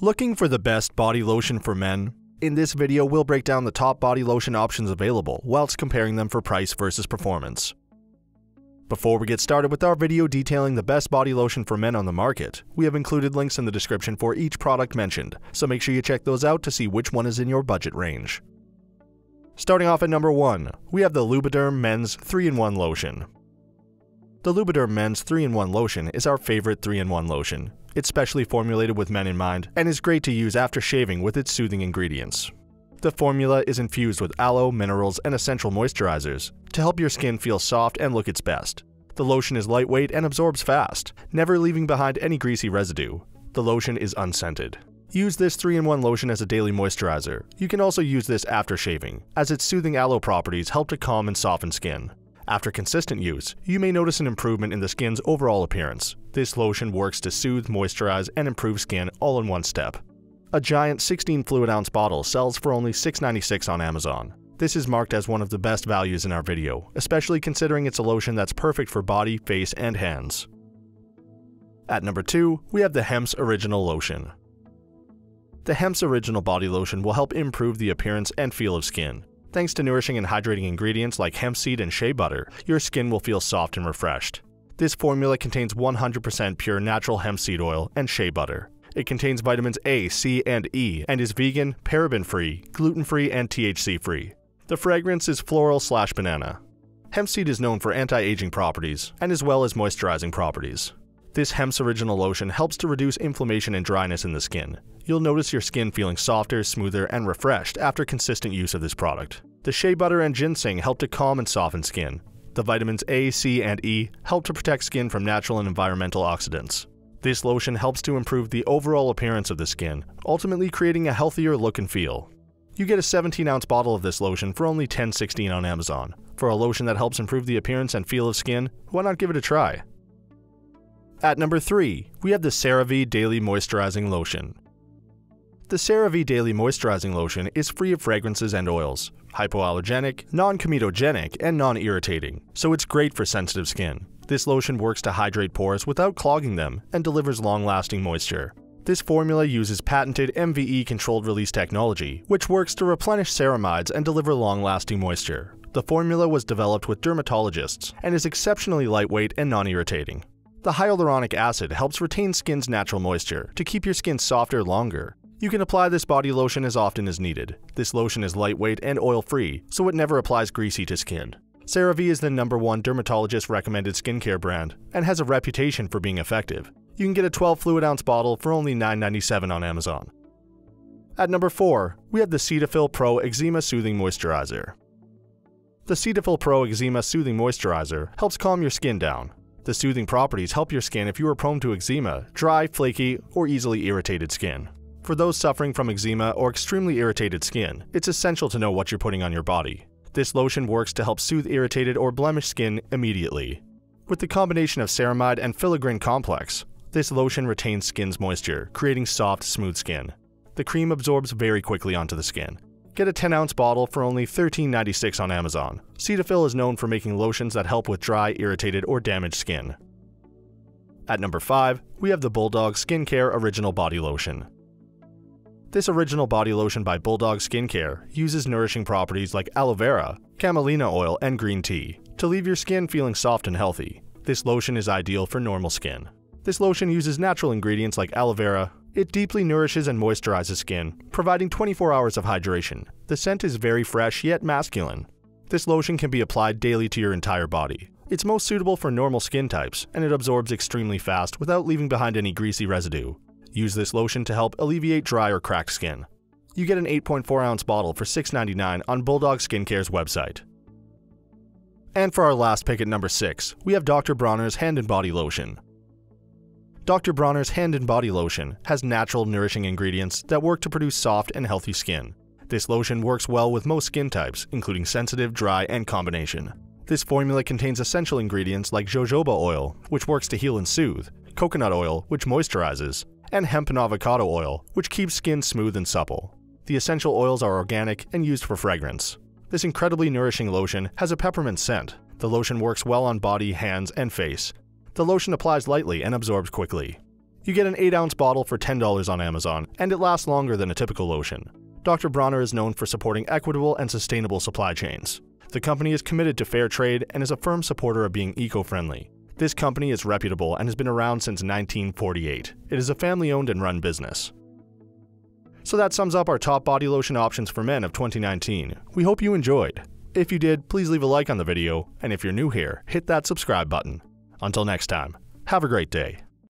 Looking for the best body lotion for men? In this video, we'll break down the top body lotion options available whilst comparing them for price versus performance. Before we get started with our video detailing the best body lotion for men on the market, we have included links in the description for each product mentioned, so make sure you check those out to see which one is in your budget range. Starting off at number 1, we have the Lubriderm Men's 3-in-1 Lotion. The Lubriderm Men's 3-in-1 Lotion is our favorite 3-in-1 lotion. It's specially formulated with men in mind and is great to use after shaving with its soothing ingredients. The formula is infused with aloe, minerals, and essential moisturizers to help your skin feel soft and look its best. The lotion is lightweight and absorbs fast, never leaving behind any greasy residue. The lotion is unscented. Use this 3-in-1 lotion as a daily moisturizer. You can also use this after shaving, as its soothing aloe properties help to calm and soften skin. After consistent use, you may notice an improvement in the skin's overall appearance. This lotion works to soothe, moisturize, and improve skin all in one step. A giant 16 fluid ounce bottle sells for only $6.96 on Amazon. This is marked as one of the best values in our video, especially considering it's a lotion that's perfect for body, face, and hands. At number 2, we have the Hemp's Original Lotion. The Hemp's Original Body Lotion will help improve the appearance and feel of skin. Thanks to nourishing and hydrating ingredients like hemp seed and shea butter, your skin will feel soft and refreshed. This formula contains 100% pure natural hemp seed oil and shea butter. It contains vitamins A, C, and E and is vegan, paraben-free, gluten-free, and THC-free. The fragrance is floral slash banana. Hemp seed is known for anti-aging properties and as well as moisturizing properties. This Hemp's Original Lotion helps to reduce inflammation and dryness in the skin. You'll notice your skin feeling softer, smoother, and refreshed after consistent use of this product. The shea butter and ginseng help to calm and soften skin. The vitamins A, C, and E help to protect skin from natural and environmental oxidants. This lotion helps to improve the overall appearance of the skin, ultimately creating a healthier look and feel. You get a 17 ounce bottle of this lotion for only $10.16 on Amazon. For a lotion that helps improve the appearance and feel of skin, why not give it a try? At number 3, we have the CeraVe Daily Moisturizing Lotion. The CeraVe Daily Moisturizing Lotion is free of fragrances and oils, hypoallergenic, non-comedogenic, and non-irritating, so it's great for sensitive skin. This lotion works to hydrate pores without clogging them and delivers long-lasting moisture. This formula uses patented MVE controlled release technology, which works to replenish ceramides and deliver long-lasting moisture. The formula was developed with dermatologists and is exceptionally lightweight and non-irritating. The hyaluronic acid helps retain skin's natural moisture to keep your skin softer longer. You can apply this body lotion as often as needed. This lotion is lightweight and oil-free, so it never applies greasy to skin. CeraVe is the number one dermatologist recommended skincare brand and has a reputation for being effective. You can get a 12 fluid ounce bottle for only $9.97 on Amazon. At number 4, we have the Cetaphil Pro Eczema Soothing Moisturizer. The Cetaphil Pro Eczema Soothing Moisturizer helps calm your skin down. The soothing properties help your skin if you are prone to eczema, dry, flaky, or easily irritated skin. For those suffering from eczema or extremely irritated skin, it's essential to know what you're putting on your body. This lotion works to help soothe irritated or blemished skin immediately. With the combination of ceramide and filaggrin complex, this lotion retains skin's moisture, creating soft, smooth skin. The cream absorbs very quickly onto the skin, Get a 10 ounce bottle for only $13.96 on Amazon. Cetaphil is known for making lotions that help with dry, irritated, or damaged skin. At number 5, we have the Bulldog Skincare Original Body Lotion. This original body lotion by Bulldog Skincare uses nourishing properties like aloe vera, camelina oil, and green tea to leave your skin feeling soft and healthy. This lotion is ideal for normal skin. This lotion uses natural ingredients like aloe vera, it deeply nourishes and moisturizes skin, providing 24 hours of hydration. The scent is very fresh yet masculine. This lotion can be applied daily to your entire body. It's most suitable for normal skin types, and it absorbs extremely fast without leaving behind any greasy residue. Use this lotion to help alleviate dry or cracked skin. You get an 8.4 ounce bottle for $6.99 on Bulldog Skincare's website. And for our last pick at number 6, we have Dr. Bronner's Hand and Body Lotion. Dr. Bronner's Hand and Body Lotion has natural nourishing ingredients that work to produce soft and healthy skin. This lotion works well with most skin types, including sensitive, dry, and combination. This formula contains essential ingredients like jojoba oil, which works to heal and soothe, coconut oil, which moisturizes, and hemp and avocado oil, which keeps skin smooth and supple. The essential oils are organic and used for fragrance. This incredibly nourishing lotion has a peppermint scent. The lotion works well on body, hands, and face, the lotion applies lightly and absorbs quickly. You get an 8 ounce bottle for $10 on Amazon, and it lasts longer than a typical lotion. Dr. Bronner is known for supporting equitable and sustainable supply chains. The company is committed to fair trade and is a firm supporter of being eco friendly. This company is reputable and has been around since 1948. It is a family owned and run business. So that sums up our top body lotion options for men of 2019. We hope you enjoyed. If you did, please leave a like on the video, and if you're new here, hit that subscribe button. Until next time, have a great day.